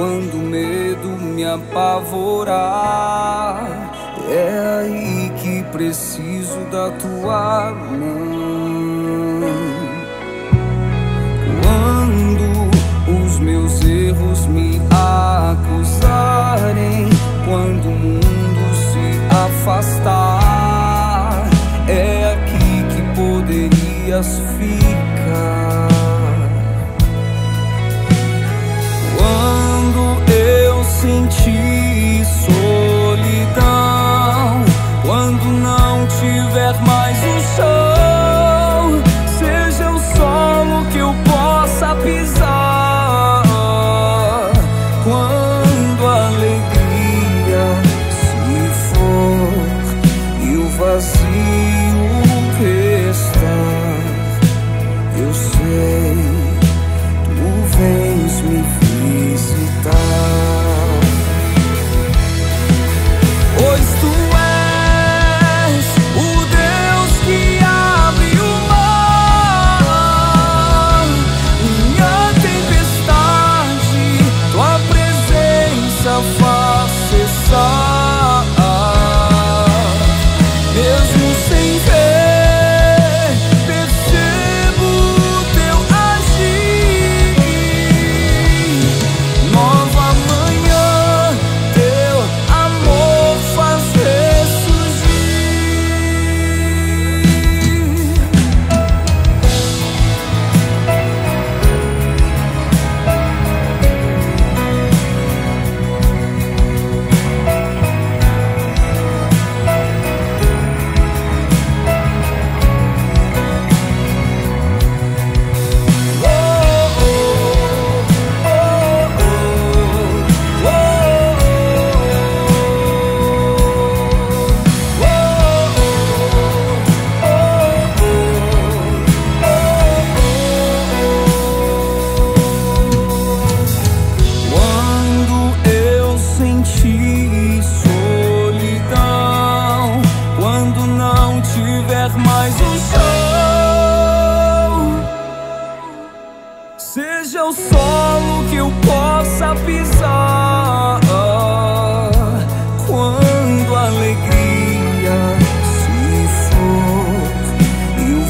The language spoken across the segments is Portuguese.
quando o medo me apavorar. É aí que preciso da tua mão. Quando os meus erros me acusarem, quando o mundo se afastar, é aqui que poderias ficar. Tiver mais o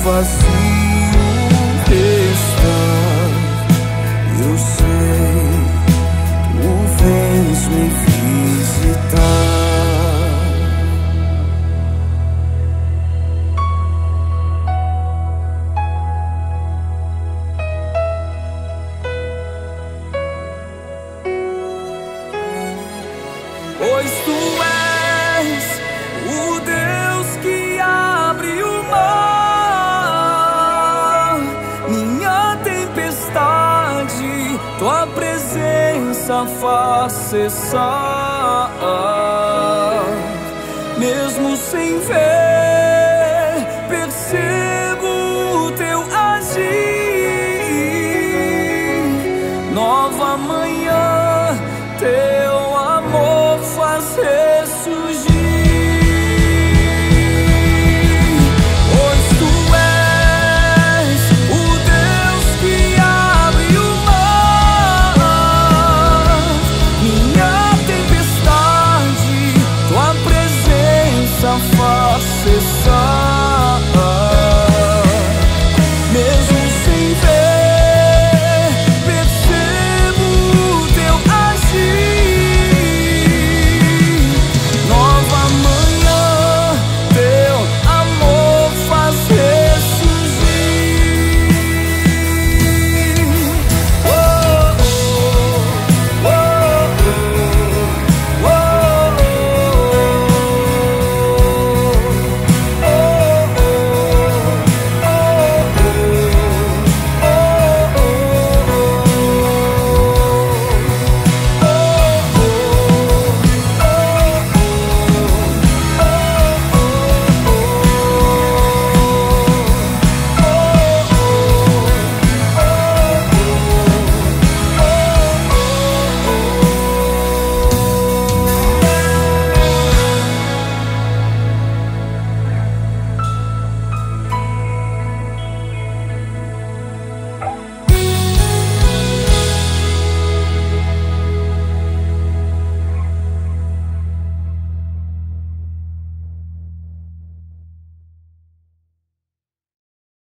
vazio restar, eu sei, tu vens me visitar. pois tu minha face cessar, mesmo sem ver.